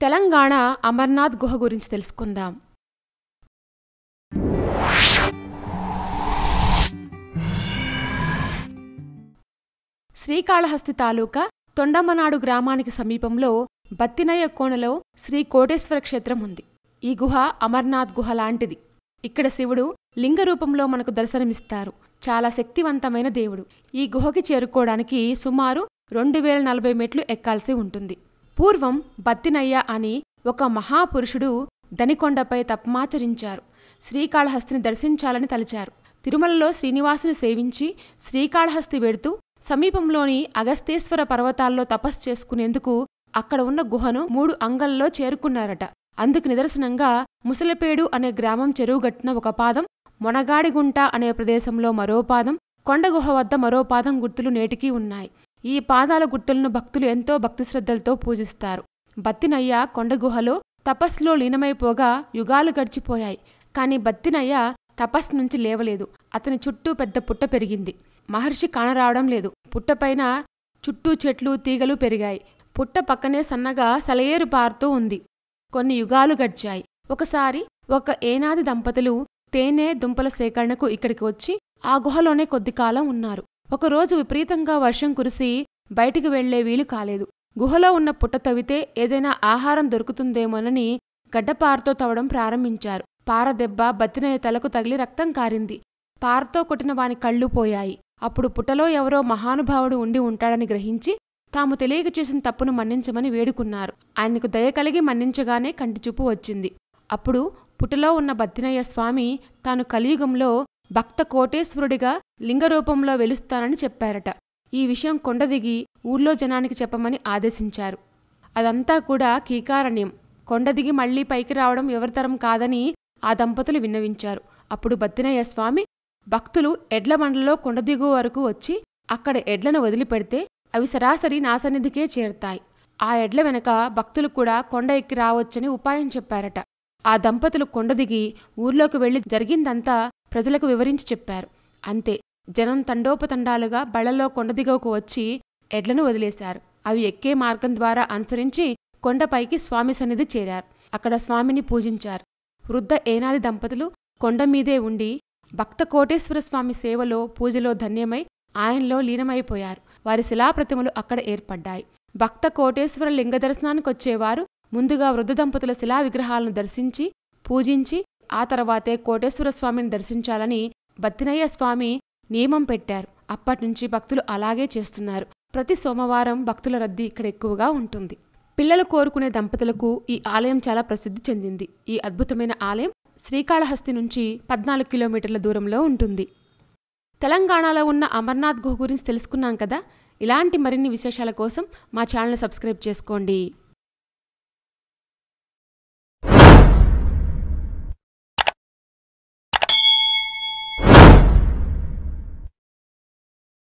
తెలంగాణ అమర్నాథ్ గుహ గురించి తెలుసుకుందాం. శ్రీకాళహస్తి తాలూకా తొండమనాడు గ్రామానికి సమీపంలో బత్తినయ్య కోణలో శ్రీ కోటేశ్వర క్షేత్రం ఉంది. ఈ గుహ అమర్నాథ్ గుహ లాంటిది. ఇక్కడ శివుడు లింగ రూపంలో మనకు దర్శనమిస్తారు. చాలా శక్తివంతమైన దేవుడు. ఈ గుహకి చేరుకోవడానికి సుమారు రెండు వేల నలభై మెట్లు ఎక్కాల్సి ఉంటుంది. పూర్వం బత్తినయ్య అని ఒక మహాపురుషుడు దనికొండపై తపమాచరించారు. శ్రీకాళహస్తిని దర్శించాలని తలిచారు. తిరుమలలో శ్రీనివాసుని సేవించి శ్రీకాళహస్తి వెడుతూ సమీపంలోని అగస్తేశ్వర పర్వతాల్లో తపస్సు చేసుకునేందుకు అక్కడ ఉన్న గుహను మూడు అంగల్లో చేరుకున్నారట. అందుకు నిదర్శనంగా ముసలిపేడు అనే గ్రామం చెరువుగట్టిన ఒక పాదం మొనగాడిగుంట అనే ప్రదేశంలో మరో పాదం కొండగుహ వద్ద మరో పాదం గుర్తులు నేటికీ ఉన్నాయి. ఈ పాదాల గుర్తులను భక్తులు ఎంతో భక్తి శ్రద్ధలతో పూజిస్తారు. బత్తినయ్య కొండగుహలో తపస్సులో లీనమైపోగా యుగాలు గడిచిపోయాయి. కాని బత్తినయ్య తపస్సు నుంచి లేవలేదు. అతని చుట్టూ పెద్ద పుట్ట పెరిగింది. మహర్షి కానరావడం లేదు. పుట్టపైన చుట్టూ చెట్లు తీగలు పెరిగాయి. పుట్ట పక్కనే సన్నగా సలయేరు పారుతూ ఉంది. కొన్ని యుగాలు గడిచాయి. ఒకసారి ఒక ఏనాది దంపతులు తేనె దుంపల సేకరణకు ఇక్కడికి వచ్చి ఆ గుహలోనే కొద్ది కాలం ఉన్నారు. ఒకరోజు విపరీతంగా వర్షం కురిసి బయటికి వెళ్ళే వీలు కాలేదు. గుహలో ఉన్న పుట్ట తవ్వితే ఏదైనా ఆహారం దొరుకుతుందేమోనని గడ్డపారతో తవ్వడం ప్రారంభించారు. పార దెబ్బ బతినయ్య తలకు తగిలి రక్తం కారింది. పారతో కొట్టిన వాని కళ్ళు పోయాయి. అప్పుడు పుట్టలో ఎవరో మహానుభావుడు ఉండి ఉంటాడని గ్రహించి తాము తెలియక చేసిన తప్పును మన్నించమని వేడుకున్నారు. ఆయనకు దయ కలిగి మన్నించగానే కంటిచూపు వచ్చింది. అప్పుడు పుటలో ఉన్న బద్దినయ్య స్వామి తాను కలియుగంలో భక్త కోటేశ్వరుడిగా లింగరూపంలో వెలుస్తానని చెప్పారట. ఈ విషయం కొండదిగి ఊర్లో జనానికి చెప్పమని ఆదేశించారు. అదంతా కూడా కీకారణ్యం. కొండదిగి మళ్ళీ పైకి రావడం ఎవరితరం కాదని ఆ దంపతులు విన్నవించారు. అప్పుడు బత్తినయ్య స్వామి భక్తులు ఎడ్ల మండలో కొండదిగు వరకు వచ్చి అక్కడ ఎడ్లను వదిలిపెడితే అవి సరాసరి నా సన్నిధికే ఆ ఎడ్ల వెనక భక్తులు కూడా కొండ ఎక్కి రావచ్చని ఉపాయం చెప్పారట. ఆ దంపతులు కొండ దిగి ఊర్లోకి వెళ్ళి జరిగిందంతా ప్రజలకు వివరించి చెప్పారు. అంతే. జనం తండోపతండాలుగా బళ్ళలో కొండదిగకు వచ్చి ఎడ్లను వదిలేశారు. అవి ఎక్కే మార్గం ద్వారా అనుసరించి కొండపైకి స్వామి సన్నిధి చేరారు. అక్కడ స్వామిని పూజించారు. వృద్ధ ఏనాది దంపతులు కొండ మీదే ఉండి భక్త కోటేశ్వర స్వామి సేవలో పూజలో ధన్యమై ఆయనలో లీనమైపోయారు. వారి శిలాప్రతిమలు అక్కడ ఏర్పడ్డాయి. భక్త కోటేశ్వర లింగ దర్శనానికొచ్చేవారు ముందుగా వృద్ధ దంపతుల శిలా విగ్రహాలను దర్శించి పూజించి ఆ తర్వాతే కోటేశ్వర స్వామిని దర్శించాలని బత్తినయ్య స్వామి నియమం పెట్టారు. అప్పటినుంచి భక్తులు అలాగే చేస్తున్నారు. ప్రతి సోమవారం భక్తుల రద్దీ ఇక్కడ ఎక్కువగా ఉంటుంది. పిల్లలు కోరుకునే దంపతులకు ఈ ఆలయం చాలా ప్రసిద్ధి చెందింది. ఈ అద్భుతమైన ఆలయం శ్రీకాళహస్తి నుంచి పద్నాలుగు కిలోమీటర్ల దూరంలో ఉంటుంది. తెలంగాణలో ఉన్న అమర్నాథ్ గుహ గురించి తెలుసుకున్నాం కదా? ఇలాంటి మరిన్ని విశేషాల కోసం మా ఛానల్ సబ్స్క్రైబ్ చేసుకోండి.